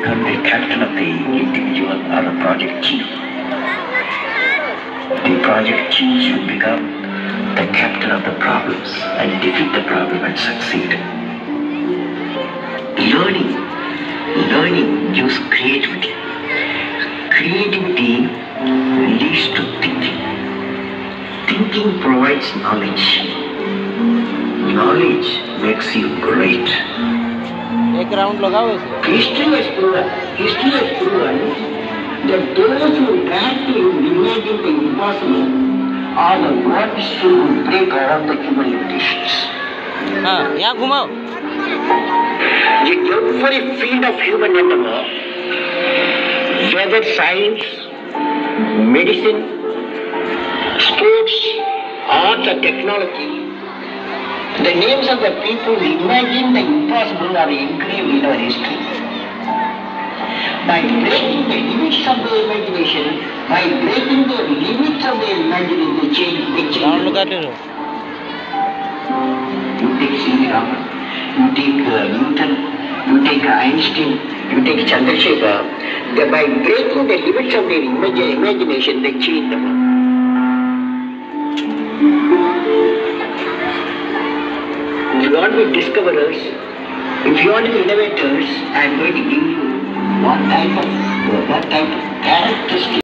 become the captain of the individual or the project chief. The project chief should become the captain of the problems and defeat the problem and succeed. Learning, learning gives creativity. Creativity leads to thinking. Thinking provides knowledge. Knowledge makes you great. एक round लगाओ इसे। History is proven history is proven that those who try to imagine the impossible are the worlds who break around the human limitations हाँ यहाँ घुमाओ। ये every field of human endeavour whether science medicine sports art and technology The names of the people who imagined the impossible are engraved in our history. By breaking the limits of their imagination, by breaking the limits of their imagination, they change, the change. Look at it. You take C.V. Raman, you take uh, Newton, you take Einstein, you take Chandrasekhar. By breaking the limits of their imagine, imagination, they change the world. You want to be discoverers, if you want to be innovators, I am going to give you what type of what type of characteristics.